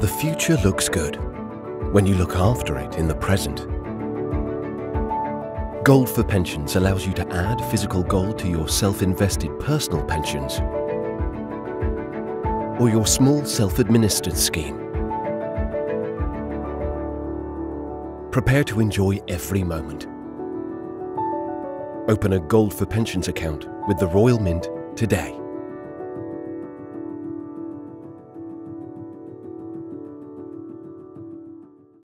The future looks good when you look after it in the present. Gold for Pensions allows you to add physical gold to your self-invested personal pensions or your small self-administered scheme. Prepare to enjoy every moment. Open a Gold for Pensions account with the Royal Mint today.